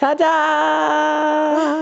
짜잔!